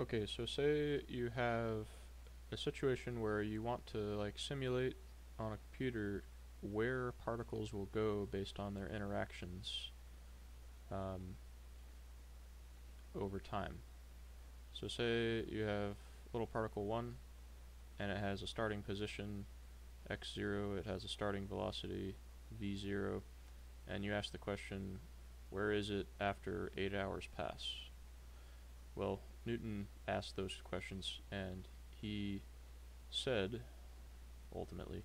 Okay, so say you have a situation where you want to like simulate on a computer where particles will go based on their interactions um, over time. So say you have little particle 1 and it has a starting position x0, it has a starting velocity v0, and you ask the question, where is it after 8 hours pass? Well, Newton asked those questions and he said, ultimately,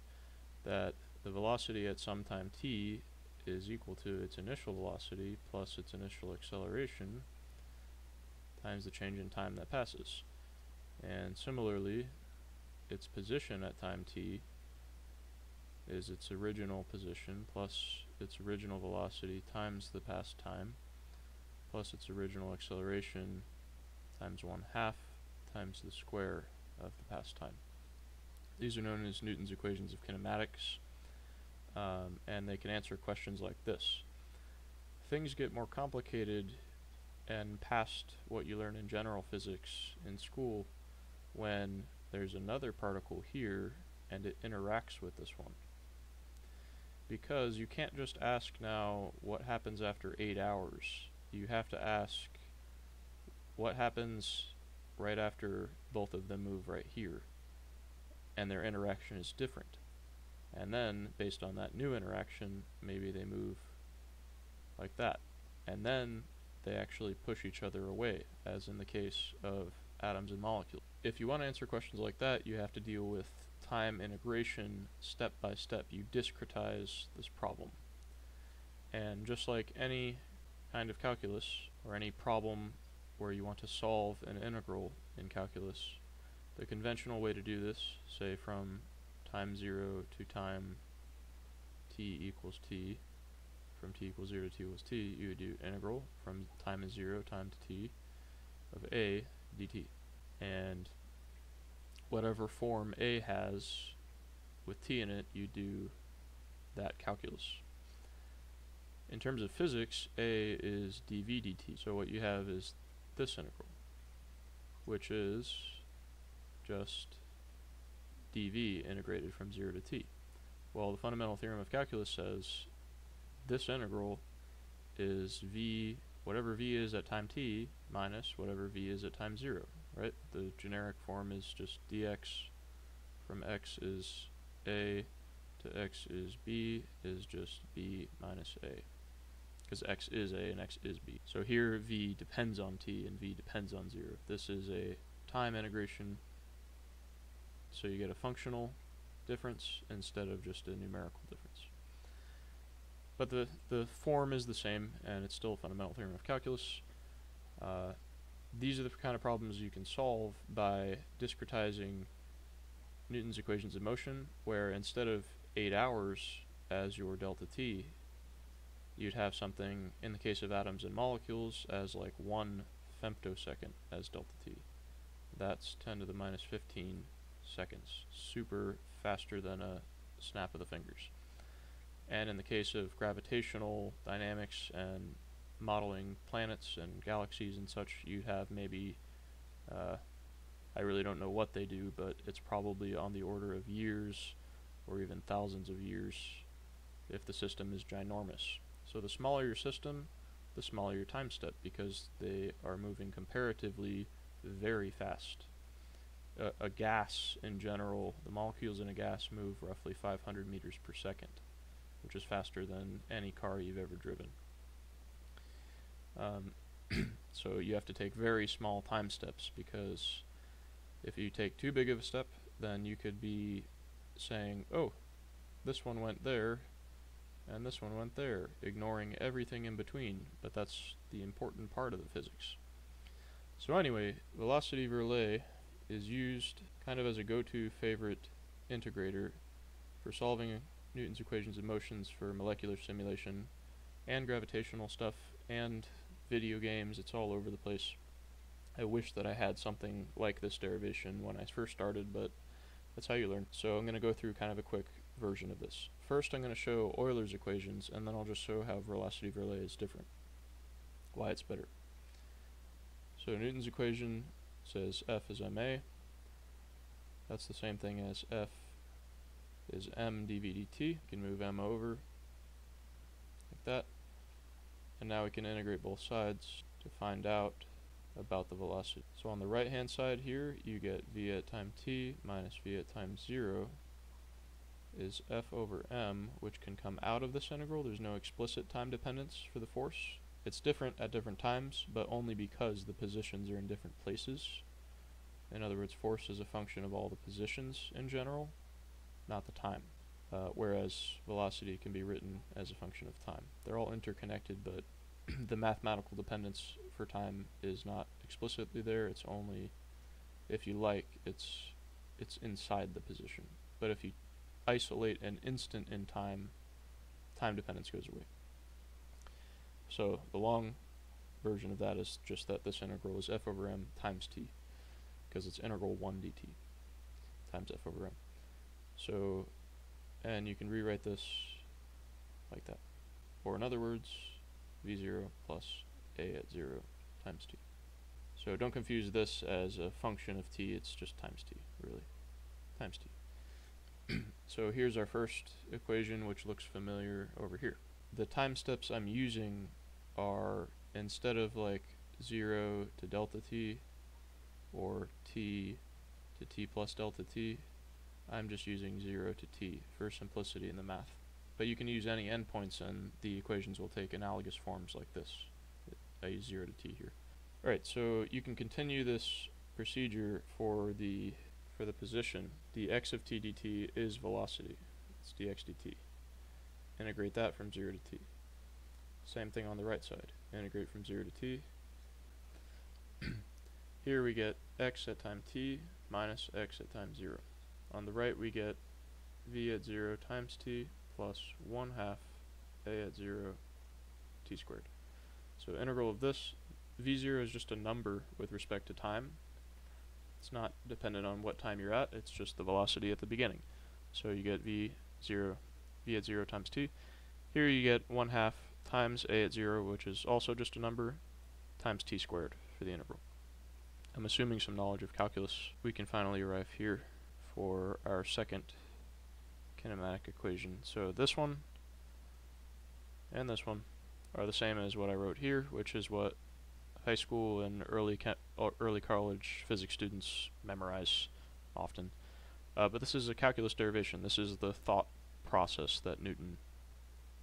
that the velocity at some time t is equal to its initial velocity plus its initial acceleration times the change in time that passes. And similarly, its position at time t is its original position plus its original velocity times the past time plus its original acceleration times 1 half times the square of the past time. These are known as Newton's equations of kinematics um, and they can answer questions like this. Things get more complicated and past what you learn in general physics in school when there's another particle here and it interacts with this one. Because you can't just ask now what happens after 8 hours. You have to ask what happens right after both of them move right here and their interaction is different. And then, based on that new interaction, maybe they move like that. And then they actually push each other away, as in the case of atoms and molecules. If you want to answer questions like that, you have to deal with time integration step by step. You discretize this problem. And just like any kind of calculus, or any problem where you want to solve an integral in calculus, the conventional way to do this, say from time 0 to time t equals t, from t equals 0 to t equals t, you would do integral from time is 0 time to t of a dt. And whatever form a has with t in it, you do that calculus. In terms of physics, a is dv dt. So what you have is this integral, which is just dv integrated from 0 to t. Well, the fundamental theorem of calculus says this integral is v, whatever v is at time t, minus whatever v is at time 0, right? The generic form is just dx from x is a to x is b is just b minus a. Because x is a and x is b. So here v depends on t and v depends on 0. This is a time integration so you get a functional difference instead of just a numerical difference. But the, the form is the same, and it's still a fundamental theorem of calculus. Uh, these are the kind of problems you can solve by discretizing Newton's equations of motion, where instead of 8 hours as your delta t, you'd have something, in the case of atoms and molecules, as like 1 femtosecond as delta t. That's 10 to the minus 15 seconds, super faster than a snap of the fingers. And in the case of gravitational dynamics and modeling planets and galaxies and such, you'd have maybe, uh, I really don't know what they do, but it's probably on the order of years or even thousands of years if the system is ginormous. So the smaller your system, the smaller your time step because they are moving comparatively very fast a, a, gas in general, the molecules in a gas move roughly 500 meters per second, which is faster than any car you've ever driven. Um, so you have to take very small time steps because if you take too big of a step, then you could be saying, oh, this one went there, and this one went there, ignoring everything in between, but that's the important part of the physics. So anyway, velocity Verlet is used kind of as a go-to favorite integrator for solving Newton's equations of motions for molecular simulation and gravitational stuff and video games. It's all over the place. I wish that I had something like this derivation when I first started, but that's how you learn. So I'm going to go through kind of a quick version of this. First I'm going to show Euler's equations, and then I'll just show how velocity Verlet is different, why it's better. So Newton's equation says f is ma. That's the same thing as f is m dv dt. You can move m over like that. And now we can integrate both sides to find out about the velocity. So on the right hand side here, you get v at time t minus v at time 0 is f over m, which can come out of this integral. There's no explicit time dependence for the force. It's different at different times, but only because the positions are in different places. In other words, force is a function of all the positions in general, not the time. Uh, whereas velocity can be written as a function of time. They're all interconnected, but the mathematical dependence for time is not explicitly there. It's only, if you like, it's it's inside the position. But if you isolate an instant in time, time dependence goes away. So the long version of that is just that this integral is f over m times t, because it's integral 1 dt times f over m. So, and you can rewrite this like that. Or in other words, v0 plus a at 0 times t. So don't confuse this as a function of t, it's just times t, really. Times t. so here's our first equation, which looks familiar over here. The time steps I'm using are, instead of like 0 to delta t, or t to t plus delta t, I'm just using 0 to t for simplicity in the math. But you can use any endpoints and the equations will take analogous forms like this. I use 0 to t here. Alright, so you can continue this procedure for the for the position. The x of t dt is velocity. It's dx dt. Integrate that from 0 to t. Same thing on the right side. Integrate from 0 to t. here we get x at time t minus x at time 0. On the right we get v at 0 times t plus 1 half a at 0 t squared. So integral of this, v0 is just a number with respect to time. It's not dependent on what time you're at, it's just the velocity at the beginning. So you get v0, v at 0 times t. Here you get 1 half times a at 0, which is also just a number, times t squared for the integral. I'm assuming some knowledge of calculus. We can finally arrive here for our second kinematic equation. So this one and this one are the same as what I wrote here, which is what high school and early early college physics students memorize often. Uh, but this is a calculus derivation. This is the thought process that Newton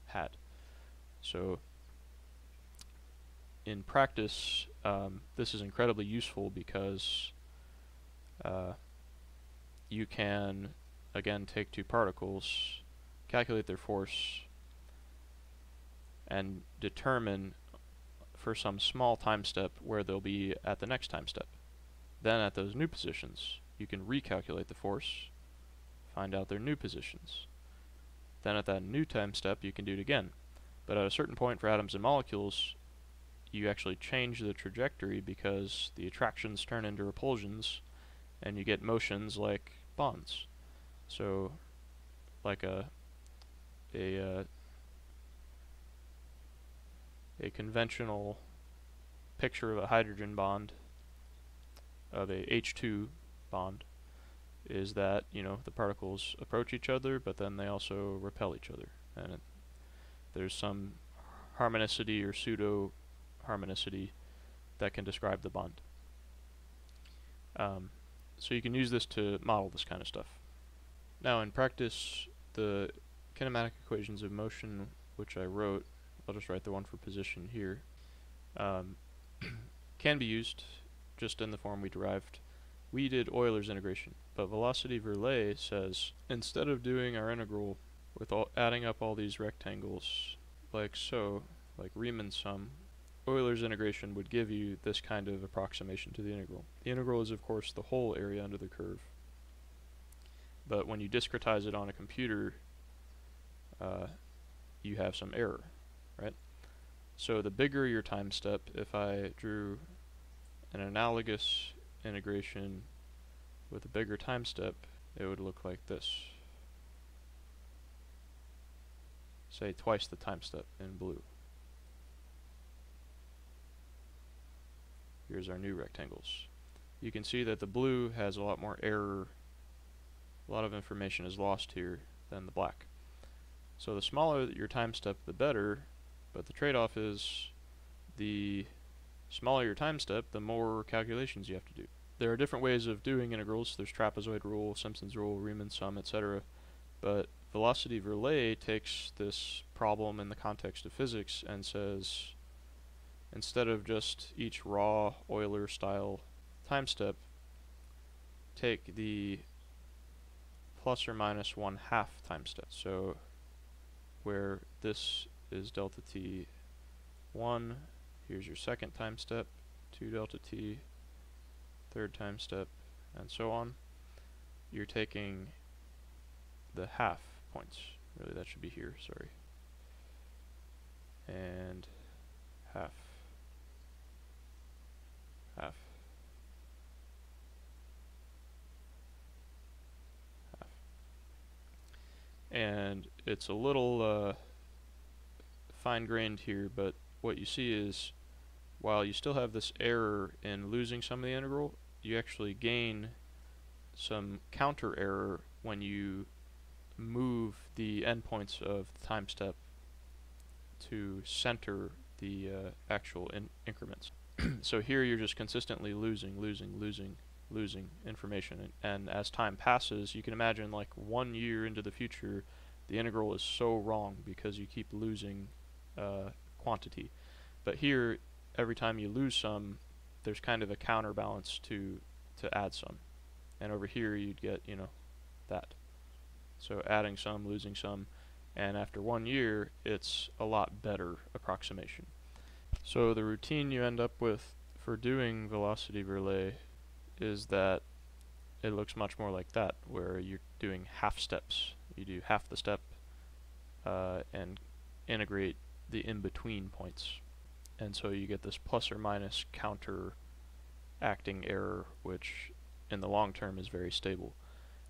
had. So in practice, um, this is incredibly useful because uh, you can again take two particles, calculate their force, and determine for some small time step where they'll be at the next time step. Then at those new positions, you can recalculate the force, find out their new positions. Then at that new time step, you can do it again. But at a certain point for atoms and molecules, you actually change the trajectory because the attractions turn into repulsions, and you get motions like bonds. So, like a a uh, a conventional picture of a hydrogen bond of a H2 bond is that you know the particles approach each other but then they also repel each other. And it, there's some harmonicity or pseudo harmonicity that can describe the bond. Um, so you can use this to model this kind of stuff. Now in practice, the kinematic equations of motion which I wrote, I'll just write the one for position here, um, can be used just in the form we derived. We did Euler's integration, but velocity Verlet says instead of doing our integral with all adding up all these rectangles like so, like Riemann sum, Euler's integration would give you this kind of approximation to the integral. The integral is of course the whole area under the curve. But when you discretize it on a computer, uh, you have some error, right? So the bigger your time step, if I drew an analogous integration with a bigger time step, it would look like this. Say twice the time step in blue. Here's our new rectangles. you can see that the blue has a lot more error, a lot of information is lost here than the black. So the smaller your time step, the better, but the trade-off is the smaller your time step, the more calculations you have to do. There are different ways of doing integrals. There's trapezoid rule, Simpson's rule, Riemann sum, etc. But velocity Verlet takes this problem in the context of physics and says instead of just each raw Euler style time step, take the plus or minus one half time step. So where this is delta t 1, here's your second time step, 2 delta t, third time step, and so on. You're taking the half points. Really, that should be here, sorry. And half. Half. Half. And it's a little uh, fine-grained here, but what you see is while you still have this error in losing some of the integral, you actually gain some counter error when you move the endpoints of the time step to center the uh, actual in increments. so here you're just consistently losing, losing, losing, losing information. And, and, as time passes, you can imagine like one year into the future, the integral is so wrong because you keep losing uh, quantity. But here, every time you lose some, there's kind of a counterbalance to to add some. And over here, you'd get, you know, that. So adding some, losing some, and after one year, it's a lot better approximation. So the routine you end up with for doing velocity Verlet is that it looks much more like that, where you're doing half steps. You do half the step uh, and integrate the in-between points. And so you get this plus or minus counter acting error, which in the long term is very stable.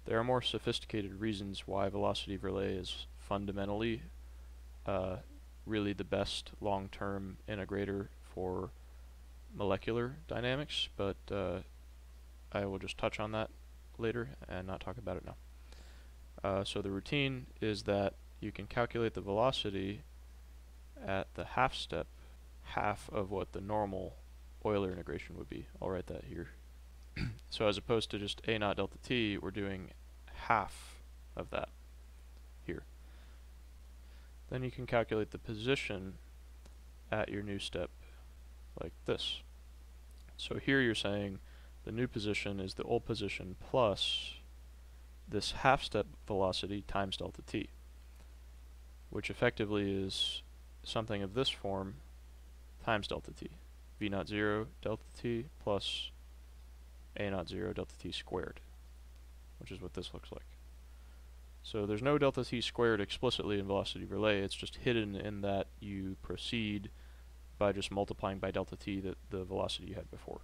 There are more sophisticated reasons why velocity Verlet is fundamentally uh, really the best long-term integrator for molecular dynamics, but uh, I will just touch on that later and not talk about it now. Uh, so the routine is that you can calculate the velocity at the half step, half of what the normal Euler integration would be. I'll write that here. so as opposed to just a naught delta t, we're doing half of that here. Then you can calculate the position at your new step like this. So here you're saying the new position is the old position plus this half step velocity times delta t, which effectively is something of this form times delta t. v naught 0 delta t plus a naught 0 delta t squared, which is what this looks like. So there's no delta t squared explicitly in velocity Verlet, it's just hidden in that you proceed by just multiplying by delta t the, the velocity you had before.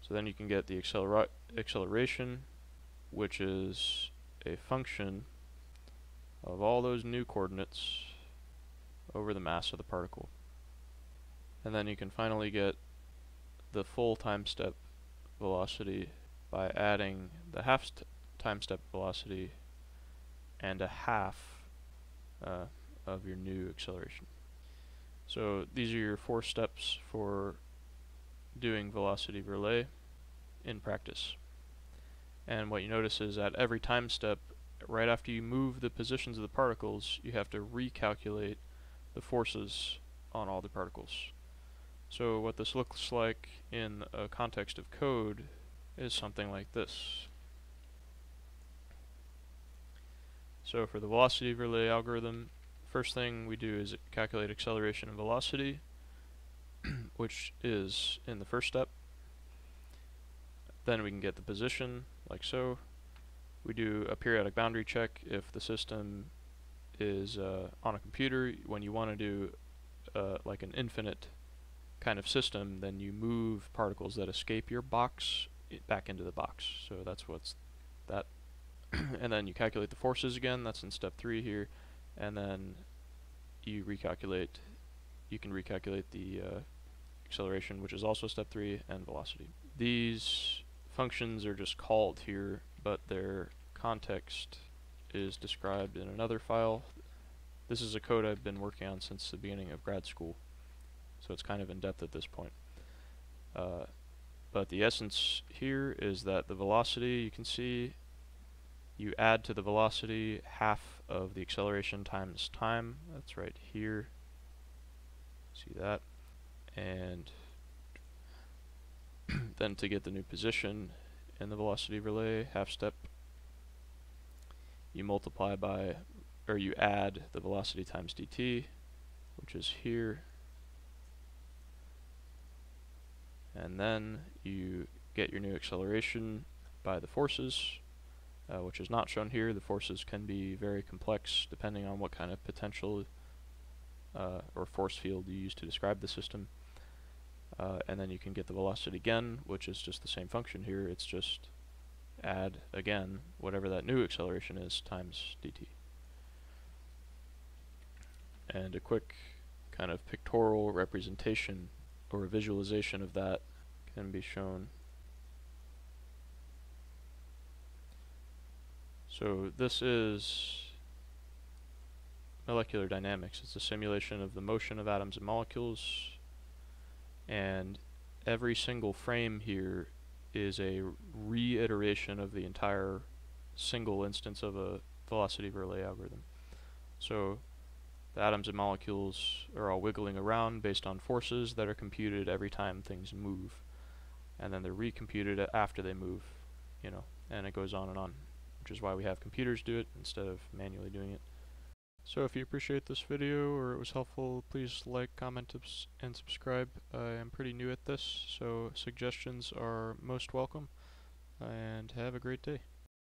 So then you can get the accelera acceleration, which is a function of all those new coordinates over the mass of the particle. And then you can finally get the full time step velocity by adding the half time step velocity and a half uh, of your new acceleration. So these are your four steps for doing velocity Verlet in practice. And what you notice is at every time step, right after you move the positions of the particles, you have to recalculate the forces on all the particles. So what this looks like in a context of code is something like this. So for the velocity Verlet algorithm, first thing we do is calculate acceleration and velocity, which is in the first step. Then we can get the position, like so. We do a periodic boundary check if the system is uh, on a computer, when you want to do uh, like an infinite kind of system, then you move particles that escape your box back into the box. So that's what's that. and then you calculate the forces again, that's in step 3 here, and then you recalculate, you can recalculate the uh, acceleration, which is also step 3, and velocity. These functions are just called here, but their context is described in another file. This is a code I've been working on since the beginning of grad school, so it's kind of in depth at this point. Uh, but the essence here is that the velocity, you can see, you add to the velocity half of the acceleration times time. That's right here. See that? And then to get the new position in the velocity Verlet half step, you multiply by, or you add the velocity times dt, which is here, and then you get your new acceleration by the forces, uh, which is not shown here. The forces can be very complex depending on what kind of potential uh, or force field you use to describe the system. Uh, and then you can get the velocity again, which is just the same function here. It's just add again whatever that new acceleration is times dt. And a quick kind of pictorial representation or a visualization of that can be shown. So this is molecular dynamics. It's a simulation of the motion of atoms and molecules and every single frame here is a reiteration of the entire single instance of a velocity Verlet algorithm. So the atoms and molecules are all wiggling around based on forces that are computed every time things move. And then they're recomputed after they move, you know, and it goes on and on, which is why we have computers do it instead of manually doing it. So if you appreciate this video or it was helpful, please like, comment, and subscribe. I am pretty new at this, so suggestions are most welcome, and have a great day.